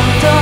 juntos.